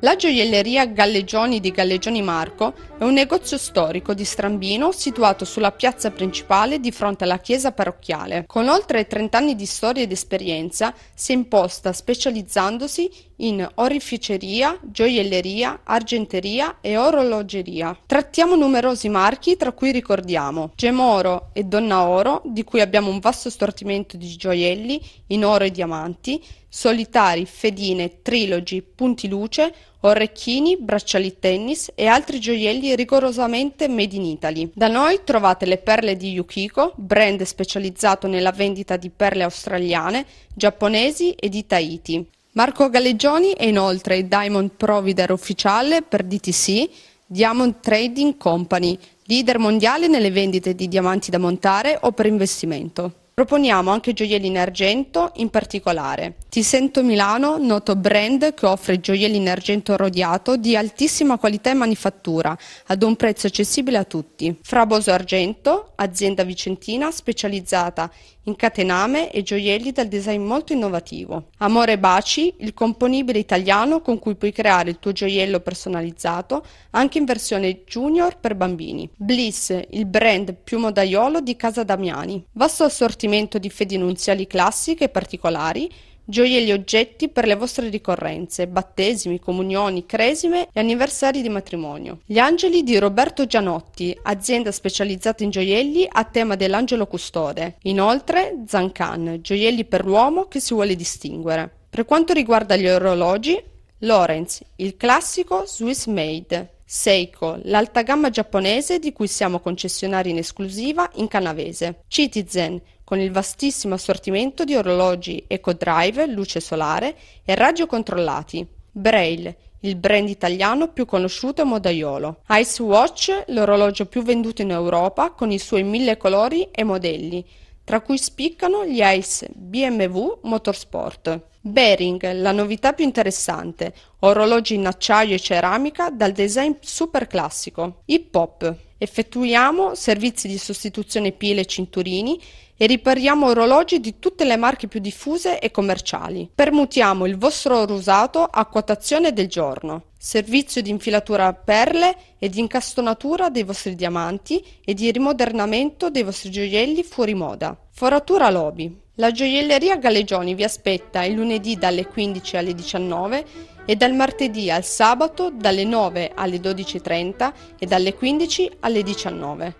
La gioielleria Galleggioni di Galleggioni Marco è un negozio storico di Strambino situato sulla piazza principale di fronte alla chiesa parrocchiale. Con oltre 30 anni di storia ed esperienza si è imposta specializzandosi in orificeria, gioielleria, argenteria e orologeria. Trattiamo numerosi marchi tra cui ricordiamo Gemoro e Donna Oro, di cui abbiamo un vasto assortimento di gioielli in oro e diamanti, solitari, fedine, trilogi, punti luce, orecchini, bracciali tennis e altri gioielli rigorosamente made in Italy. Da noi trovate le perle di Yukiko, brand specializzato nella vendita di perle australiane, giapponesi e di Tahiti. Marco Galleggioni è inoltre Diamond Provider ufficiale per DTC, Diamond Trading Company, leader mondiale nelle vendite di diamanti da montare o per investimento. Proponiamo anche gioielli in argento, in particolare Ti Sento Milano, noto brand che offre gioielli in argento rodiato di altissima qualità e manifattura, ad un prezzo accessibile a tutti. Fraboso Argento, azienda vicentina specializzata in catename e gioielli dal design molto innovativo. Amore Baci, il componibile italiano con cui puoi creare il tuo gioiello personalizzato anche in versione junior per bambini. Bliss, il brand più modaiolo di Casa Damiani. Vasto assortimento di fedi nunziali classiche e particolari Gioielli oggetti per le vostre ricorrenze, battesimi, comunioni, cresime e anniversari di matrimonio. Gli angeli di Roberto Gianotti, azienda specializzata in gioielli a tema dell'angelo custode. Inoltre Zancan, gioielli per l'uomo che si vuole distinguere. Per quanto riguarda gli orologi, Lorenz, il classico Swiss Made. Seiko, l'alta gamma giapponese di cui siamo concessionari in esclusiva in canavese. Citizen, con il vastissimo assortimento di orologi EcoDrive, luce solare e radiocontrollati. Braille, il brand italiano più conosciuto e modaiolo. Ice Watch, l'orologio più venduto in Europa con i suoi mille colori e modelli, tra cui spiccano gli Ice BMW Motorsport. Bering, la novità più interessante, orologi in acciaio e ceramica dal design super classico. Hip Hop, effettuiamo servizi di sostituzione pile e cinturini e ripariamo orologi di tutte le marche più diffuse e commerciali. Permutiamo il vostro oro usato a quotazione del giorno. Servizio di infilatura a perle e di incastonatura dei vostri diamanti e di rimodernamento dei vostri gioielli fuori moda. Foratura Lobby. La gioielleria Gallegioni vi aspetta il lunedì dalle 15 alle 19 e dal martedì al sabato dalle 9 alle 12.30 e dalle 15 alle 19.